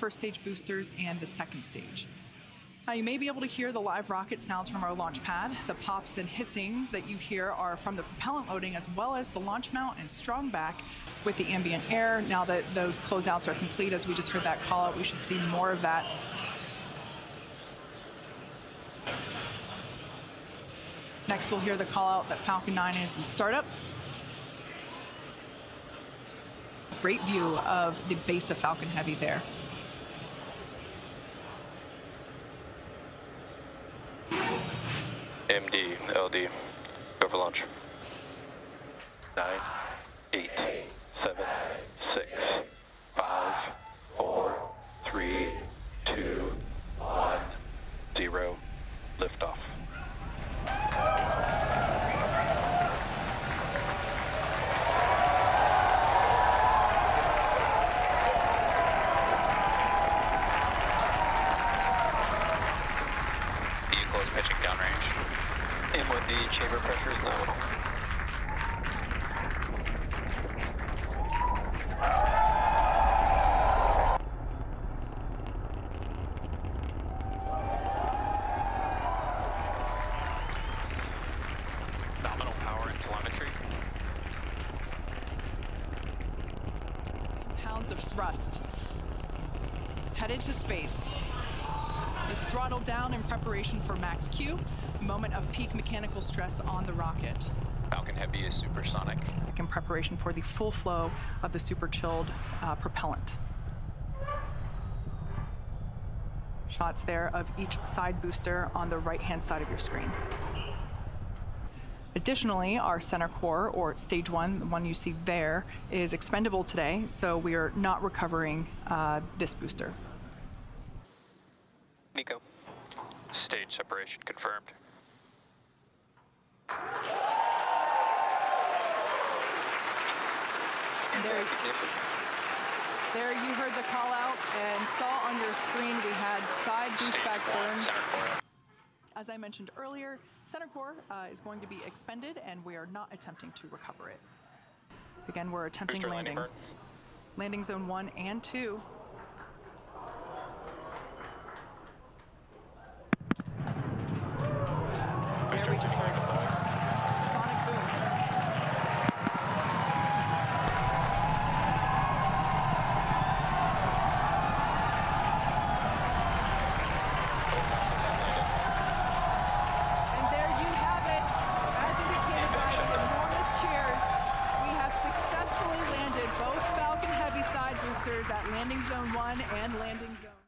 first stage boosters and the second stage. Now, you may be able to hear the live rocket sounds from our launch pad. The pops and hissings that you hear are from the propellant loading as well as the launch mount and strong back with the ambient air. Now that those closeouts are complete, as we just heard that call out, we should see more of that. Next, we'll hear the call out that Falcon 9 is in startup. Great view of the base of Falcon Heavy there. MD, LD, go for launch. Nine, eight, seven, MOD chamber pressure is nominal. Nominal power and telemetry. Pounds of thrust. Headed to space. We've throttled down in preparation for max Q, moment of peak mechanical stress on the rocket. Falcon Heavy is supersonic. In preparation for the full flow of the super chilled uh, propellant. Shots there of each side booster on the right hand side of your screen. Additionally, our center core, or stage one, the one you see there, is expendable today, so we are not recovering uh, this booster. MECO. Stage separation confirmed. There, there you heard the call out and saw on your screen we had side boost back burn. As I mentioned earlier, center core uh, is going to be expended and we are not attempting to recover it. Again, we're attempting landing landing. Landing zone one and two. Successfully landed both Falcon Heavy side boosters at landing zone one and landing zone.